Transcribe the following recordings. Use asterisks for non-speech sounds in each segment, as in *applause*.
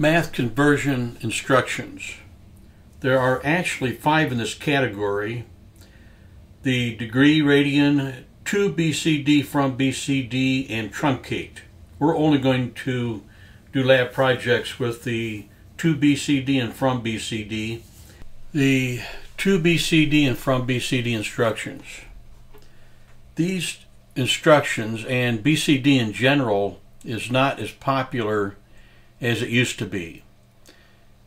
Math conversion instructions. There are actually five in this category. The degree radian, to BCD from BCD, and truncate. We're only going to do lab projects with the to BCD and from BCD. The to BCD and from BCD instructions. These instructions and BCD in general is not as popular as it used to be.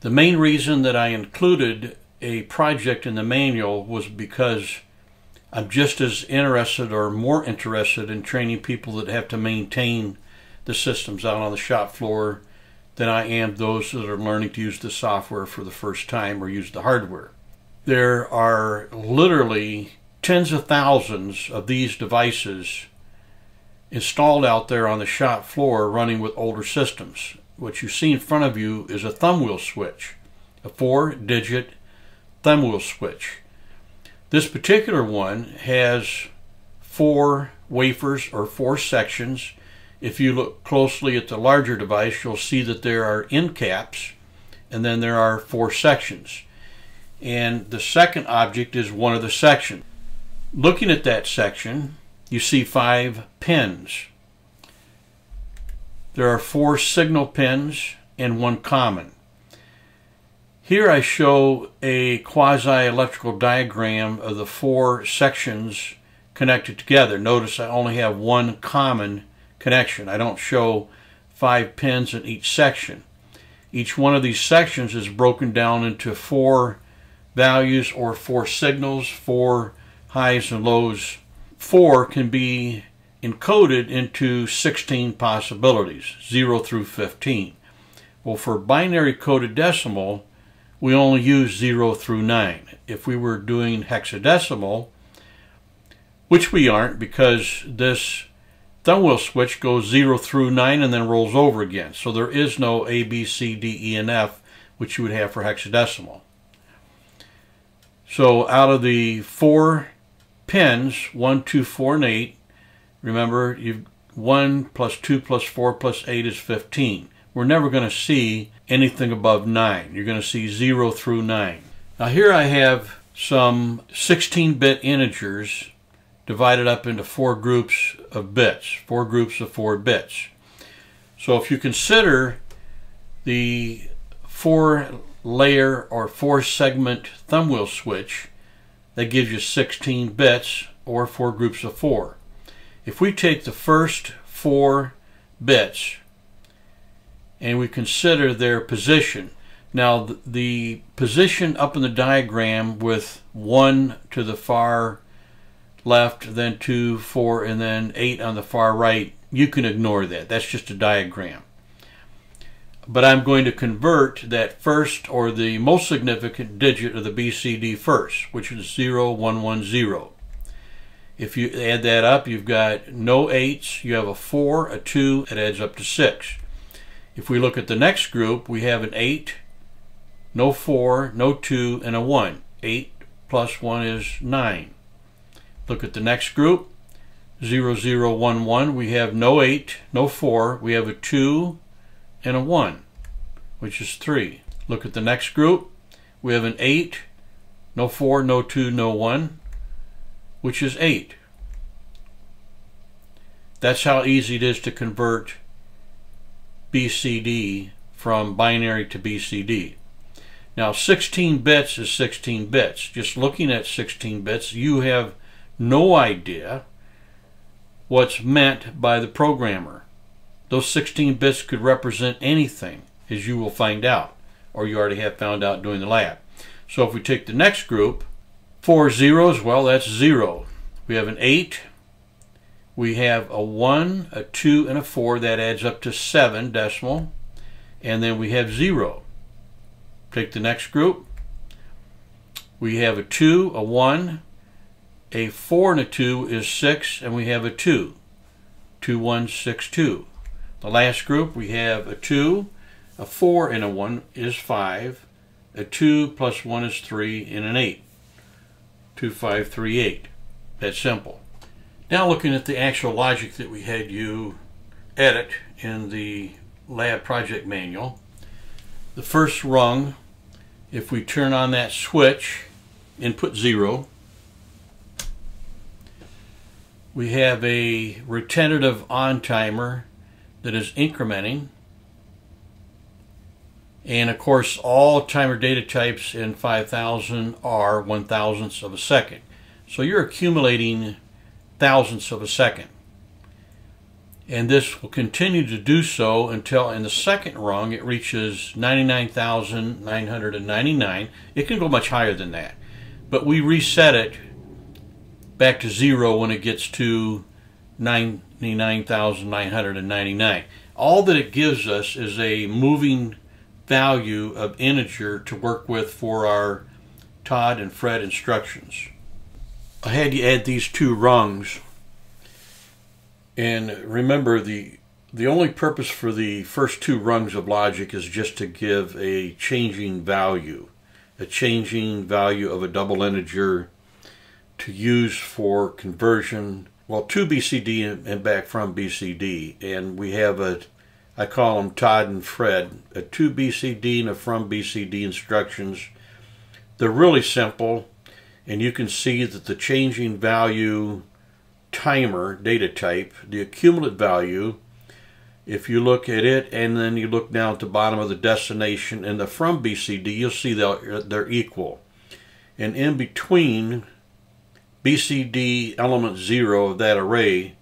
The main reason that I included a project in the manual was because I'm just as interested or more interested in training people that have to maintain the systems out on the shop floor than I am those that are learning to use the software for the first time or use the hardware. There are literally tens of thousands of these devices installed out there on the shop floor running with older systems. What you see in front of you is a thumb wheel switch, a four digit thumb wheel switch. This particular one has four wafers or four sections. If you look closely at the larger device, you'll see that there are end caps and then there are four sections. And the second object is one of the sections. Looking at that section, you see five pins. There are four signal pins and one common. Here I show a quasi-electrical diagram of the four sections connected together. Notice I only have one common connection. I don't show five pins in each section. Each one of these sections is broken down into four values or four signals, four highs and lows. Four can be encoded into 16 possibilities, 0 through 15. Well, for binary coded decimal, we only use 0 through 9. If we were doing hexadecimal, which we aren't because this thumb wheel switch goes 0 through 9 and then rolls over again. So there is no A, B, C, D, E, and F, which you would have for hexadecimal. So out of the four pins, 1, 2, 4, and 8, remember, you've 1 plus 2 plus 4 plus 8 is 15. We're never going to see anything above 9. You're going to see 0 through 9. Now here I have some 16-bit integers divided up into four groups of bits, four groups of four bits. So if you consider the four layer or four segment thumb wheel switch, that gives you 16 bits or four groups of four. If we take the first four bits and we consider their position, now the position up in the diagram with 1 to the far left, then 2, 4, and then 8 on the far right, you can ignore that. That's just a diagram but I'm going to convert that first or the most significant digit of the BCD first, which is 0110. If you add that up, you've got no 8s, you have a 4, a 2, it adds up to 6. If we look at the next group, we have an 8, no 4, no 2, and a 1. 8 plus 1 is 9. Look at the next group, 0011, we have no 8, no 4, we have a 2, and a 1, which is 3. Look at the next group. We have an 8, no 4, no 2, no 1, which is 8. That's how easy it is to convert BCD from binary to BCD. Now 16 bits is 16 bits. Just looking at 16 bits, you have no idea what's meant by the programmer. Those 16 bits could represent anything, as you will find out, or you already have found out doing the lab. So if we take the next group, four zeros, well, that's zero. We have an 8, we have a 1, a 2, and a 4. That adds up to 7 decimal. And then we have 0. Take the next group. We have a 2, a 1, a 4 and a 2 is 6, and we have a 2. 2, 1, 6, 2. The last group, we have a 2, a 4, and a 1 is 5. A 2 plus 1 is 3, and an 8. 2, 5, 3, 8. That's simple. Now looking at the actual logic that we had you edit in the lab project manual, The first rung, if we turn on that switch, input zero, we have a retentive on timer that is incrementing. And of course, all timer data types in 5000 are one thousandths of a second. So you're accumulating thousandths of a second. And this will continue to do so until in the second rung it reaches 99,999. It can go much higher than that. But we reset it back to zero when it gets to 99,999. All that it gives us is a moving value of integer to work with for our Todd and Fred instructions. I had you add these two rungs and remember the the only purpose for the first two rungs of logic is just to give a changing value, a changing value of a double integer to use for conversion, well, to BCD and back from BCD. And we have a, I call them Todd and Fred, a to BCD and a from BCD instructions. They're really simple, and you can see that the changing value timer data type, the accumulate value, if you look at it and then you look down at the bottom of the destination and the from BCD, you'll see they're, they're equal. And in between BCD element 0 of that array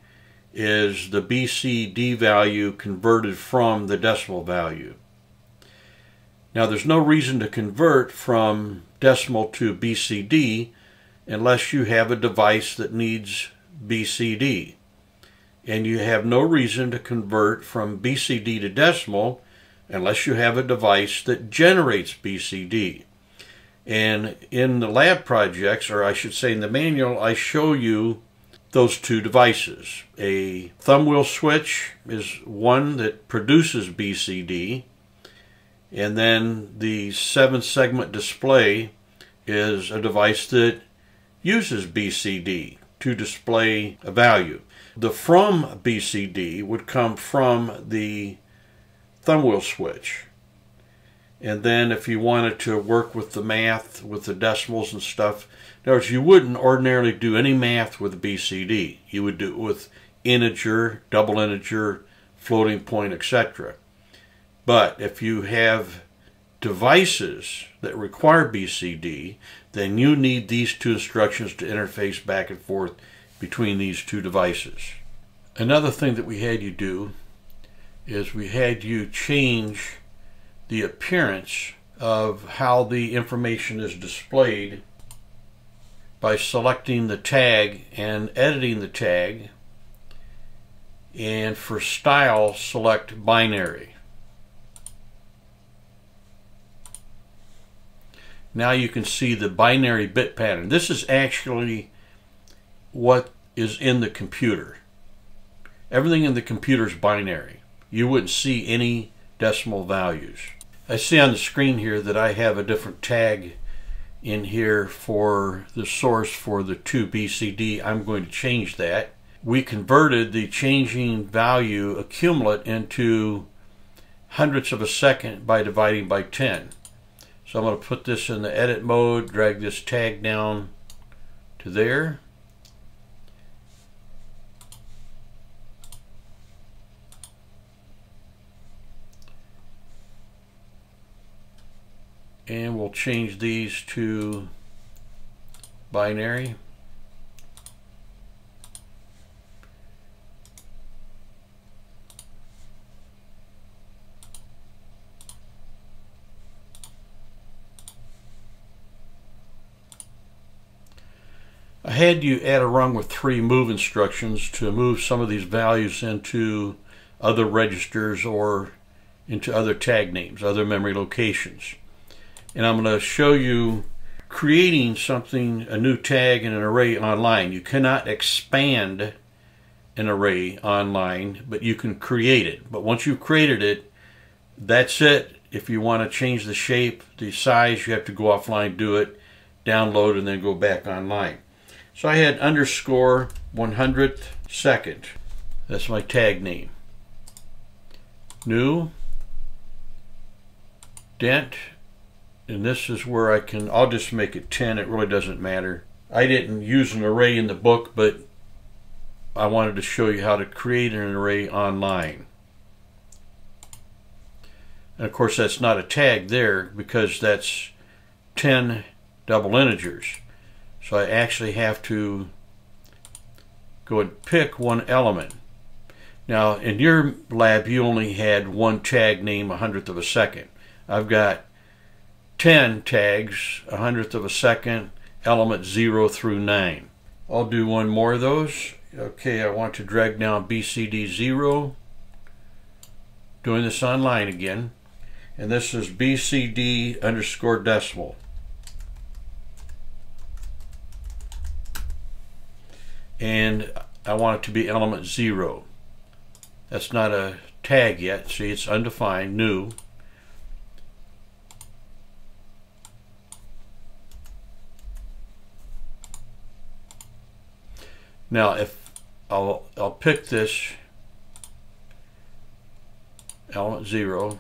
is the BCD value converted from the decimal value. Now there's no reason to convert from decimal to BCD unless you have a device that needs BCD. And you have no reason to convert from BCD to decimal unless you have a device that generates BCD. And in the lab projects, or I should say in the manual, I show you those two devices. A thumb wheel switch is one that produces BCD, and then the seven segment display is a device that uses BCD to display a value. The from BCD would come from the thumb wheel switch. And then if you wanted to work with the math, with the decimals and stuff, in words, you wouldn't ordinarily do any math with BCD. You would do it with integer, double integer, floating point, etc. But if you have devices that require BCD, then you need these two instructions to interface back and forth between these two devices. Another thing that we had you do is we had you change the appearance of how the information is displayed by selecting the tag and editing the tag and for style select binary. Now you can see the binary bit pattern. This is actually what is in the computer. Everything in the computer is binary. You wouldn't see any decimal values. I see on the screen here that I have a different tag in here for the source for the to BCD. I'm going to change that. We converted the changing value accumulate into hundredths of a second by dividing by 10. So I'm going to put this in the edit mode, drag this tag down to there. And we'll change these to binary. I had you add a rung with three move instructions to move some of these values into other registers or into other tag names, other memory locations and I'm going to show you creating something, a new tag in an array online. You cannot expand an array online, but you can create it. But once you've created it, that's it. If you want to change the shape, the size, you have to go offline, do it, download, and then go back online. So I had underscore 100th second. That's my tag name. New DINT and this is where I can I'll just make it 10 it really doesn't matter. I didn't use an array in the book but I wanted to show you how to create an array online. And of course that's not a tag there because that's 10 double integers. So I actually have to go and pick one element. Now, in your lab, you only had one tag name a hundredth of a second. I've got 10 tags, a hundredth of a second, element 0 through 9. I'll do one more of those. Okay, I want to drag down BCD0. Doing this online again. And this is BCD underscore decimal. And I want it to be element 0. That's not a tag yet. See, it's undefined, new. Now, if I'll, I'll pick this element 0.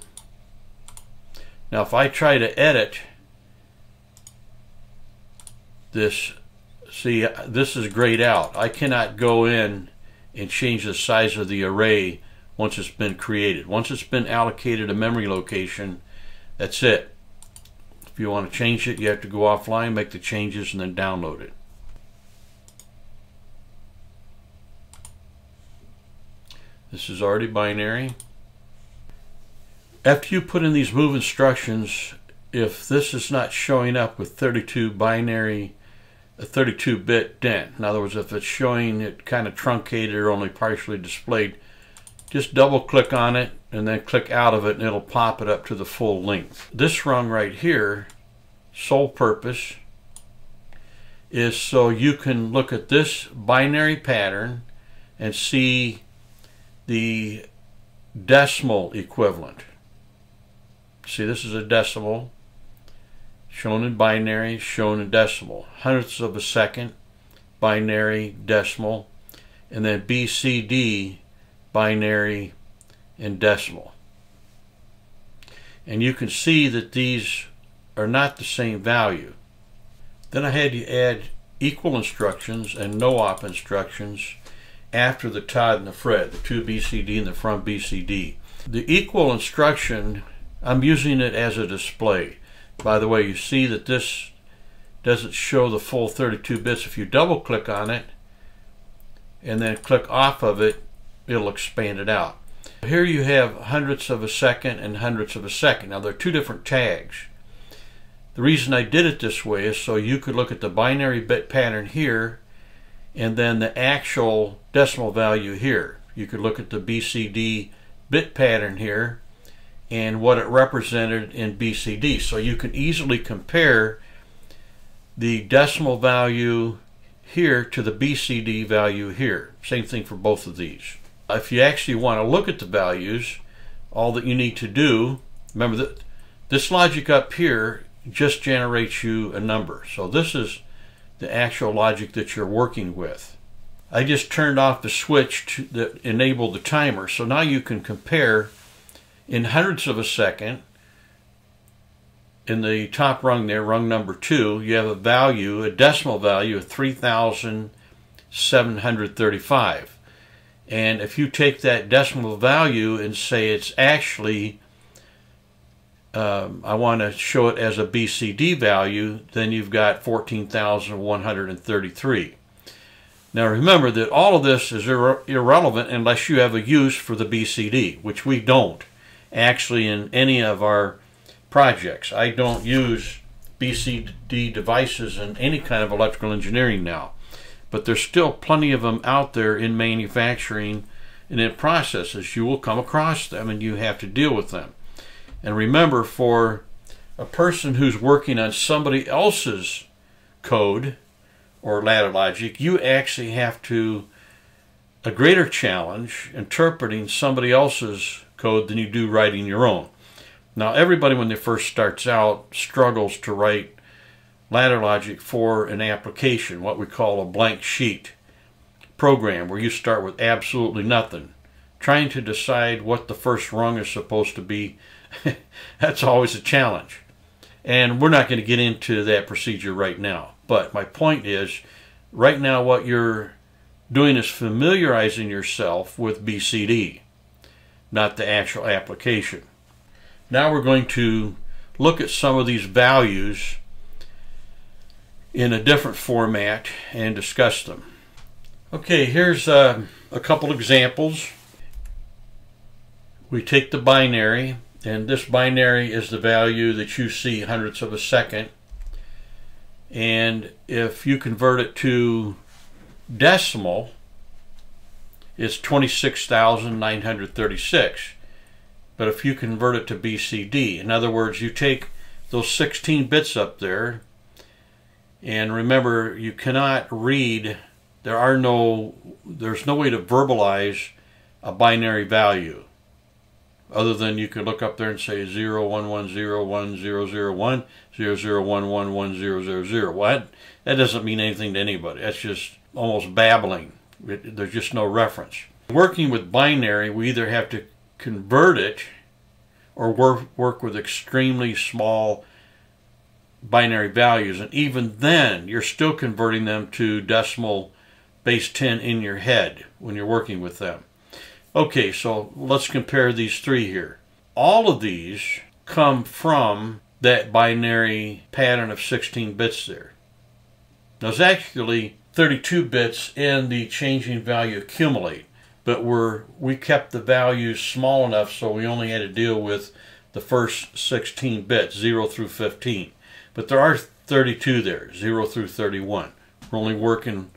Now, if I try to edit this, see, this is grayed out. I cannot go in and change the size of the array once it's been created. Once it's been allocated a memory location, that's it. If you want to change it, you have to go offline, make the changes, and then download it. This is already binary. After you put in these move instructions, if this is not showing up with 32 binary a 32-bit DINT. In other words, if it's showing it kind of truncated or only partially displayed, just double click on it and then click out of it and it'll pop it up to the full length. This rung right here, sole purpose, is so you can look at this binary pattern and see the decimal equivalent. See, this is a decimal shown in binary, shown in decimal. Hundredths of a second, binary, decimal, and then BCD, binary, and decimal. And you can see that these are not the same value. Then I had to add equal instructions and no-op instructions after the Todd and the Fred, the to BCD and the from BCD. The equal instruction, I'm using it as a display. By the way, you see that this doesn't show the full 32 bits. If you double click on it and then click off of it, it'll expand it out. Here you have hundredths of a second and hundredths of a second. Now they're two different tags. The reason I did it this way is so you could look at the binary bit pattern here and then the actual decimal value here. You could look at the BCD bit pattern here and what it represented in BCD. So you can easily compare the decimal value here to the BCD value here. Same thing for both of these. If you actually want to look at the values, all that you need to do, remember that this logic up here just generates you a number. So this is the actual logic that you're working with. I just turned off the switch to, that enabled the timer. So now you can compare in hundredths of a second, in the top rung there, rung number two, you have a value, a decimal value of 3,735. And if you take that decimal value and say it's actually, um, I want to show it as a BCD value, then you've got 14,133. Now remember that all of this is ir irrelevant unless you have a use for the BCD, which we don't actually in any of our projects. I don't use BCD devices in any kind of electrical engineering now, but there's still plenty of them out there in manufacturing and in processes. You will come across them and you have to deal with them. And remember, for a person who's working on somebody else's code or ladder logic, you actually have to a greater challenge interpreting somebody else's code than you do writing your own. Now, everybody when they first starts out struggles to write ladder logic for an application, what we call a blank sheet program, where you start with absolutely nothing, trying to decide what the first rung is supposed to be *laughs* that's always a challenge. And we're not going to get into that procedure right now. But my point is, right now what you're doing is familiarizing yourself with BCD, not the actual application. Now we're going to look at some of these values in a different format and discuss them. Okay, here's uh, a couple examples. We take the binary, and this binary is the value that you see hundredths of a second. And if you convert it to decimal, it's 26,936. But if you convert it to BCD, in other words, you take those 16 bits up there, and remember, you cannot read, there are no, there's no way to verbalize a binary value other than you could look up there and say 01101001, 00111000. Well, that, that doesn't mean anything to anybody. That's just almost babbling. It, there's just no reference. Working with binary, we either have to convert it or work, work with extremely small binary values. And even then, you're still converting them to decimal base 10 in your head when you're working with them. Okay, so let's compare these three here. All of these come from that binary pattern of 16 bits there. Now, it's actually 32 bits in the changing value accumulate, but we're, we kept the values small enough so we only had to deal with the first 16 bits, 0 through 15. But there are 32 there, 0 through 31. We're only working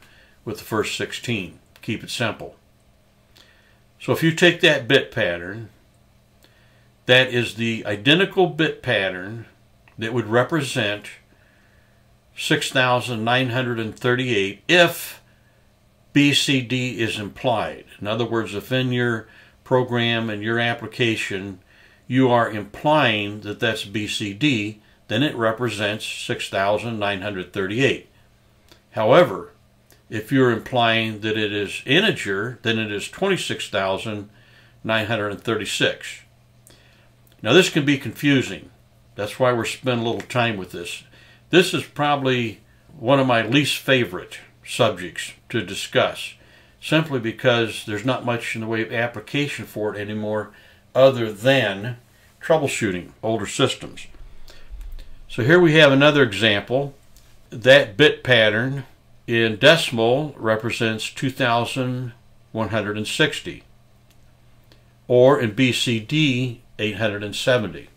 with the first 16. Keep it simple. So if you take that bit pattern, that is the identical bit pattern that would represent 6,938 if BCD is implied. In other words, if in your program and your application you are implying that that's BCD, then it represents 6,938. However, if you're implying that it is integer, then it is 26,936. Now this can be confusing. That's why we're spending a little time with this. This is probably one of my least favorite subjects to discuss, simply because there's not much in the way of application for it anymore other than troubleshooting older systems. So here we have another example. That bit pattern in decimal represents 2,160, or in BCD, 870.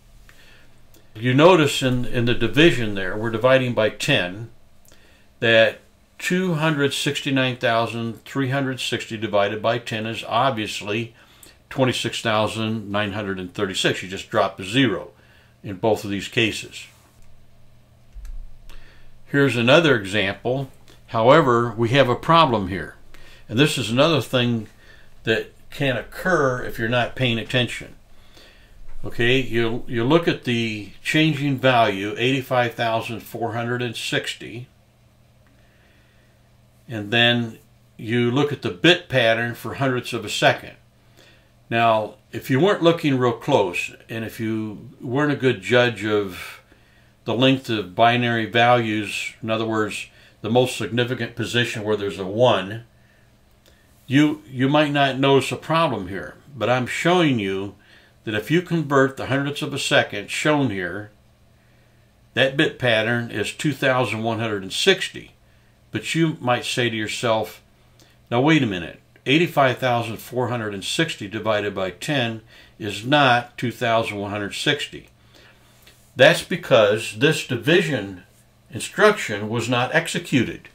You notice in, in the division there, we're dividing by 10, that 269,360 divided by 10 is obviously 26,936. You just drop a zero in both of these cases. Here's another example. However, we have a problem here. And this is another thing that can occur if you're not paying attention. Okay, you, you look at the changing value, 85,460, and then you look at the bit pattern for hundredths of a second. Now, if you weren't looking real close, and if you weren't a good judge of the length of binary values, in other words, the most significant position where there's a 1, you, you might not notice a problem here. But I'm showing you that if you convert the hundredths of a second shown here, that bit pattern is 2,160. But you might say to yourself, now wait a minute, 85,460 divided by 10 is not 2,160. That's because this division instruction was not executed.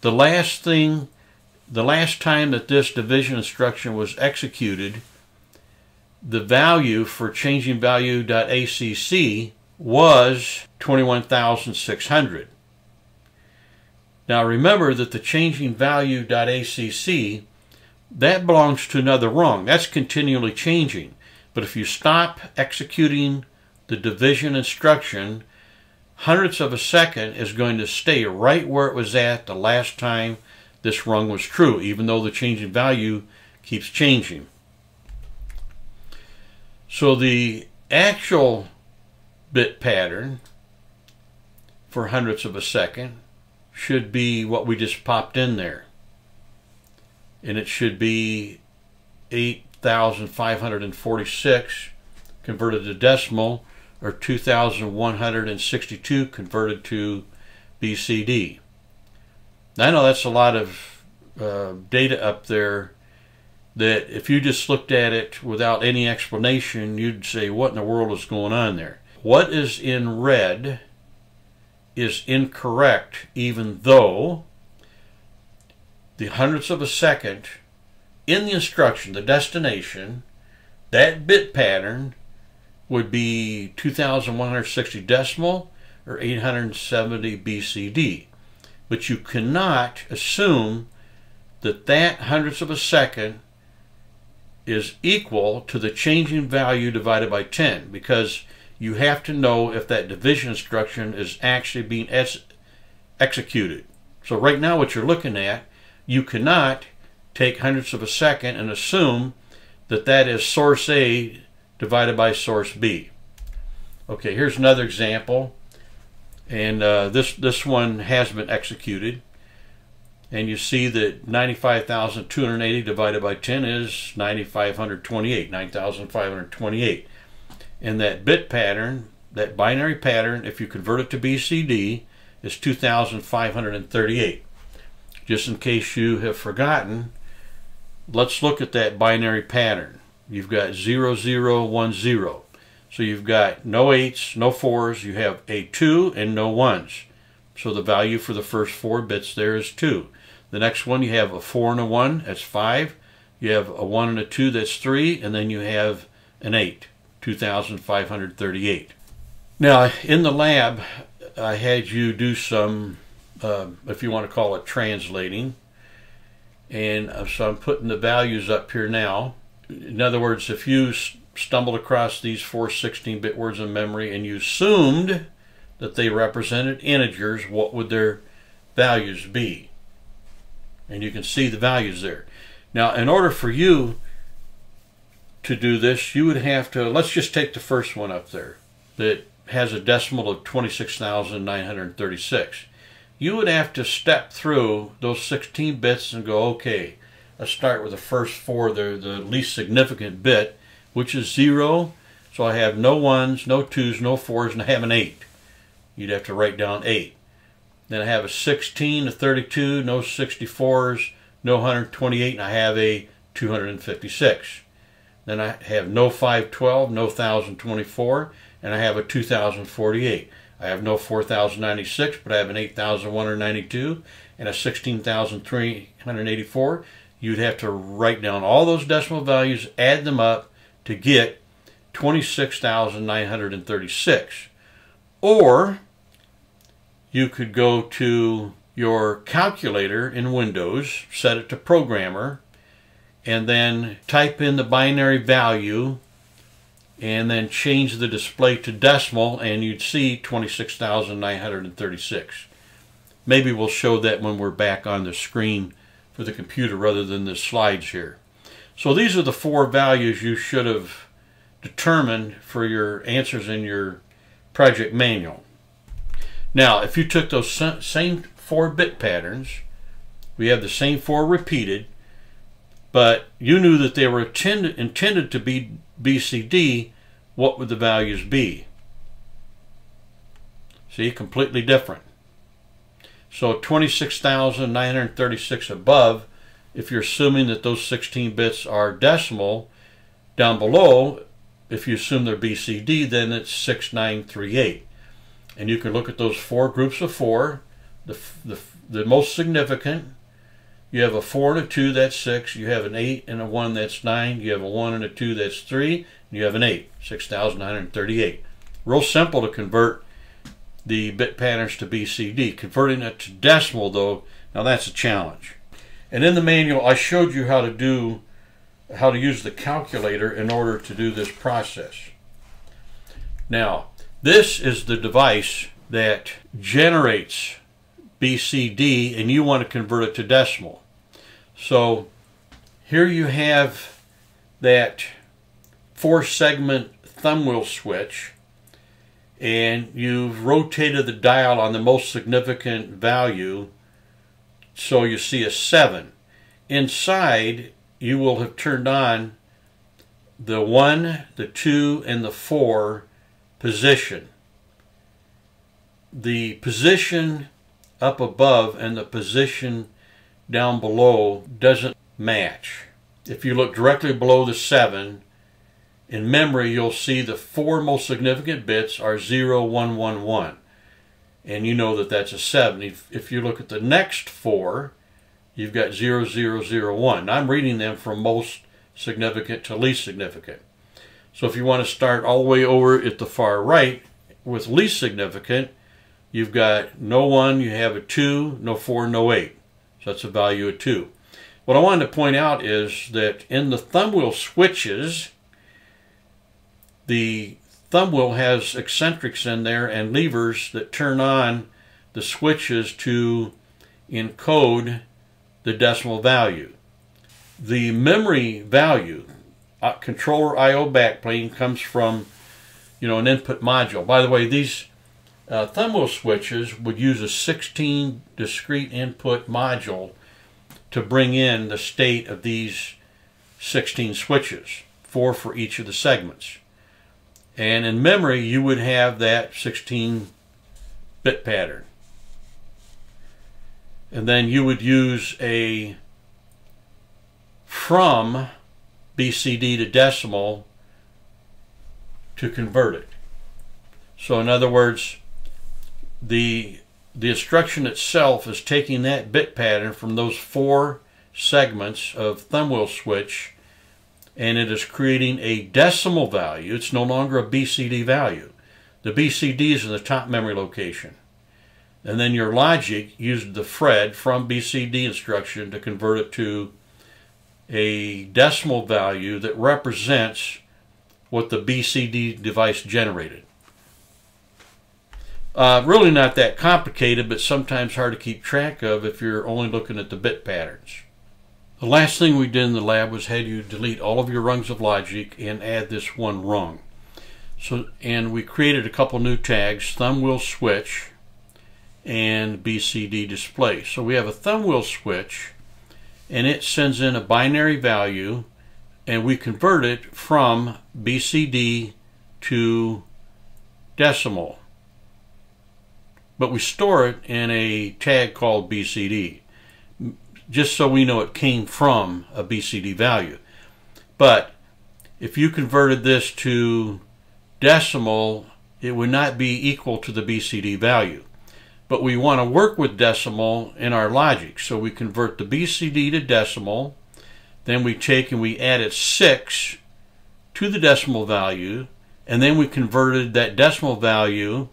The last thing, the last time that this division instruction was executed, the value for changing value.acc was 21,600. Now remember that the changing value.acc that belongs to another rung. That's continually changing. But if you stop executing the division instruction, hundredths of a second is going to stay right where it was at the last time this rung was true, even though the change in value keeps changing. So the actual bit pattern for hundredths of a second should be what we just popped in there. And it should be 8,546 converted to decimal or 2,162 converted to BCD. Now, I know that's a lot of uh, data up there that if you just looked at it without any explanation, you'd say, what in the world is going on there? What is in red is incorrect, even though the hundredths of a second in the instruction, the destination, that bit pattern would be 2160 decimal or 870 BCD. But you cannot assume that that hundredths of a second is equal to the changing value divided by 10 because you have to know if that division instruction is actually being executed. So right now what you're looking at, you cannot take hundredths of a second and assume that that is source A divided by source B. Okay, here's another example. And uh, this, this one has been executed. And you see that 95,280 divided by 10 is 9,528, 9,528. And that bit pattern, that binary pattern, if you convert it to BCD, is 2,538. Just in case you have forgotten, let's look at that binary pattern. You've got 0010. So you've got no 8s, no 4s, you have a 2 and no 1s. So the value for the first four bits there is 2. The next one you have a 4 and a 1, that's 5. You have a 1 and a 2, that's 3. And then you have an 8, 2,538. Now in the lab I had you do some, uh, if you want to call it translating. And uh, so I'm putting the values up here now. In other words, if you stumbled across these four 16-bit words in memory and you assumed that they represented integers, what would their values be? And you can see the values there. Now, in order for you to do this, you would have to, let's just take the first one up there that has a decimal of 26,936 you would have to step through those 16 bits and go, okay, let's start with the first four, the, the least significant bit, which is zero. So I have no ones, no twos, no fours, and I have an eight. You'd have to write down eight. Then I have a 16, a 32, no 64s, no 128, and I have a 256. Then I have no 512, no 1024, and I have a 2048. I have no 4,096, but I have an 8,192 and a 16,384. You'd have to write down all those decimal values, add them up to get 26,936. Or you could go to your calculator in Windows, set it to programmer, and then type in the binary value and then change the display to decimal and you'd see 26,936. Maybe we'll show that when we're back on the screen for the computer rather than the slides here. So these are the four values you should have determined for your answers in your project manual. Now, if you took those same four bit patterns, we have the same four repeated, but you knew that they were intended, intended to be BCD, what would the values be? See, completely different. So 26,936 above, if you're assuming that those 16 bits are decimal, down below, if you assume they're BCD, then it's 6938. And you can look at those four groups of four. The, the, the most significant you have a 4 and a 2, that's 6. You have an 8 and a 1, that's 9. You have a 1 and a 2, that's 3. And you have an 8, 6,938. Real simple to convert the bit patterns to BCD. Converting it to decimal, though, now that's a challenge. And in the manual, I showed you how to do, how to use the calculator in order to do this process. Now, this is the device that generates BCD and you want to convert it to decimal. So here you have that four segment thumb wheel switch and you've rotated the dial on the most significant value so you see a 7. Inside you will have turned on the 1, the 2, and the 4 position. The position up above and the position down below doesn't match. If you look directly below the 7, in memory you'll see the four most significant bits are 0, 1, 1, 1. And you know that that's a 7. If, if you look at the next four, you've got 0, 0, 0, 1. I'm reading them from most significant to least significant. So if you want to start all the way over at the far right with least significant, you've got no 1, you have a 2, no 4, no 8. So that's a value of 2. What I wanted to point out is that in the thumb wheel switches, the thumb wheel has eccentrics in there and levers that turn on the switches to encode the decimal value. The memory value, uh, controller I.O. backplane, comes from you know an input module. By the way, these uh, thumb wheel switches would use a 16 discrete input module to bring in the state of these 16 switches, four for each of the segments. And in memory, you would have that 16 bit pattern. And then you would use a from BCD to decimal to convert it. So in other words, the the instruction itself is taking that bit pattern from those four segments of thumb wheel switch and it is creating a decimal value. It's no longer a BCD value. The BCD is in the top memory location. And then your logic used the FRED from BCD instruction to convert it to a decimal value that represents what the BCD device generated. Uh, really not that complicated, but sometimes hard to keep track of if you're only looking at the bit patterns. The last thing we did in the lab was had you delete all of your rungs of logic and add this one rung. So, and we created a couple new tags, thumb wheel switch and BCD display. So we have a thumb wheel switch and it sends in a binary value and we convert it from BCD to decimal. But we store it in a tag called BCD just so we know it came from a BCD value. But if you converted this to decimal, it would not be equal to the BCD value. But we want to work with decimal in our logic. So we convert the BCD to decimal, then we take and we added 6 to the decimal value, and then we converted that decimal value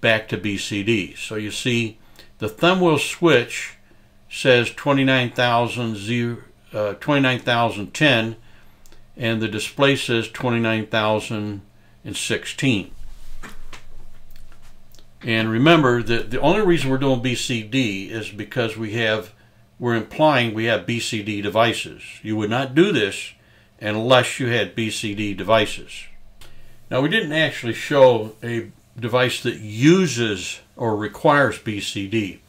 back to BCD. So you see the thumb wheel switch says 29,010 uh, 29, and the display says 29,016. And remember that the only reason we're doing BCD is because we have we're implying we have BCD devices. You would not do this unless you had BCD devices. Now we didn't actually show a device that uses or requires BCD.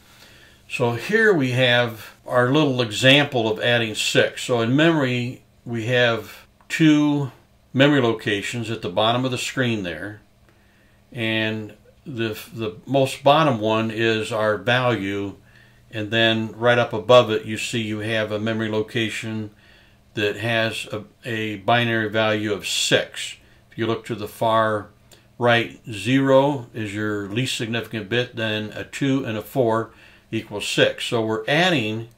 So here we have our little example of adding six. So in memory, we have two memory locations at the bottom of the screen there. And the, the most bottom one is our value. And then right up above it, you see you have a memory location that has a, a binary value of six. If you look to the far right, zero is your least significant bit, then a two and a four equals 6. So we're adding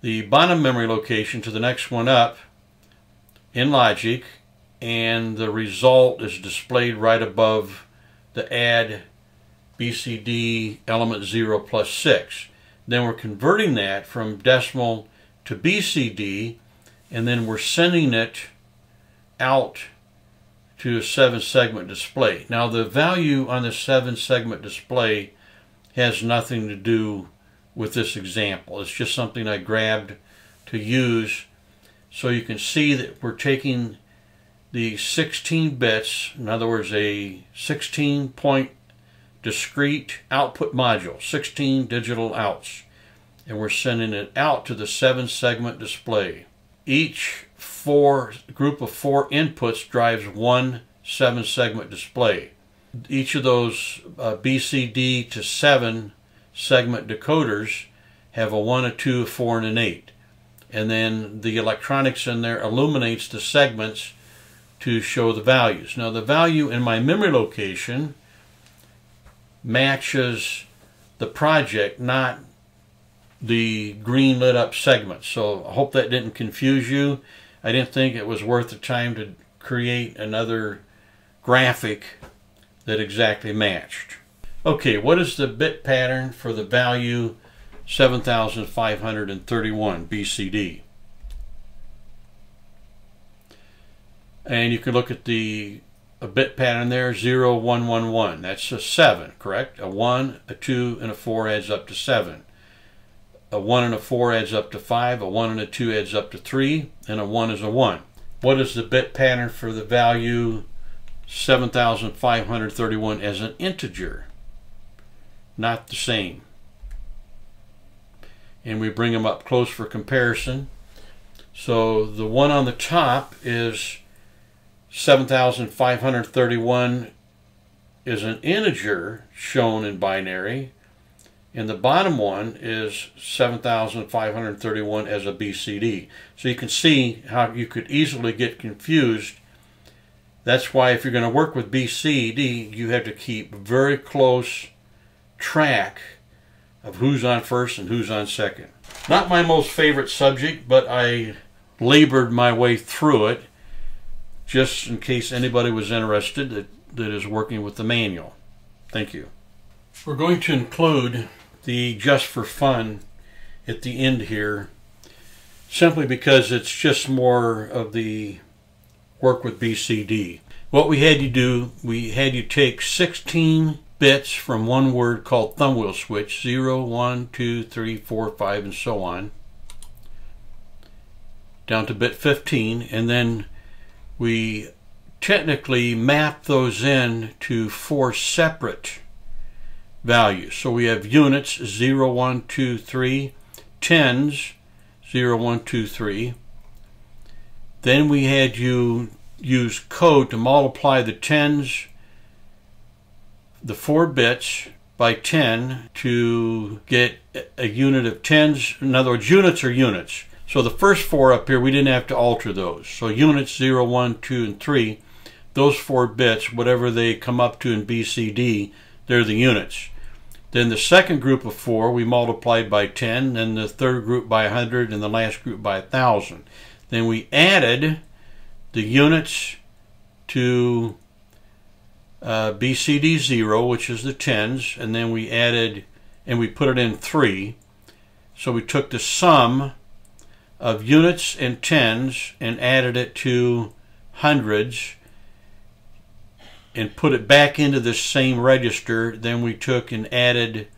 the bottom memory location to the next one up in logic and the result is displayed right above the add BCD element 0 plus 6. Then we're converting that from decimal to BCD and then we're sending it out to a 7 segment display. Now the value on the 7 segment display has nothing to do with this example. It's just something I grabbed to use so you can see that we're taking the 16 bits, in other words, a 16 point discrete output module, 16 digital outs, and we're sending it out to the seven segment display. Each four group of four inputs drives one seven segment display. Each of those uh, BCD to seven segment decoders have a one, a two, a four, and an eight. And then the electronics in there illuminates the segments to show the values. Now the value in my memory location matches the project, not the green lit up segments. So I hope that didn't confuse you. I didn't think it was worth the time to create another graphic that exactly matched. Okay, what is the bit pattern for the value 7531 BCD? And you can look at the bit pattern there, 0, 1, 1, 1. That's a 7, correct? A 1, a 2, and a 4 adds up to 7. A 1 and a 4 adds up to 5, a 1 and a 2 adds up to 3, and a 1 is a 1. What is the bit pattern for the value 7,531 as an integer? Not the same. And we bring them up close for comparison. So the one on the top is 7,531 is an integer shown in binary, and the bottom one is 7,531 as a BCD. So you can see how you could easily get confused. That's why if you're going to work with BCD, you have to keep very close track of who's on first and who's on second. Not my most favorite subject, but I labored my way through it just in case anybody was interested that, that is working with the manual. Thank you. We're going to include the just for fun at the end here simply because it's just more of the work with BCD. What we had you do, we had you take 16 bits from one word called thumb wheel switch 0, 1, 2, 3, 4, 5, and so on down to bit 15 and then we technically map those in to four separate values. So we have units 0, 1, 2, 3, tens 0, 1, 2, 3. Then we had you use code to multiply the tens, the four bits by 10 to get a unit of tens. In other words, units are units. So the first four up here, we didn't have to alter those. So units 0, 1, 2, and 3, those four bits, whatever they come up to in BCD, they're the units. Then the second group of four, we multiplied by 10, then the third group by 100, and the last group by 1,000. Then we added the units to uh, BCD 0, which is the tens, and then we added, and we put it in 3. So we took the sum of units and tens and added it to hundreds and put it back into this same register. Then we took and added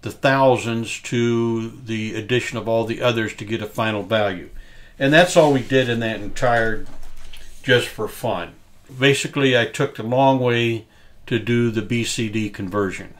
the thousands to the addition of all the others to get a final value. And that's all we did in that entire just for fun. Basically, I took the long way to do the BCD conversion.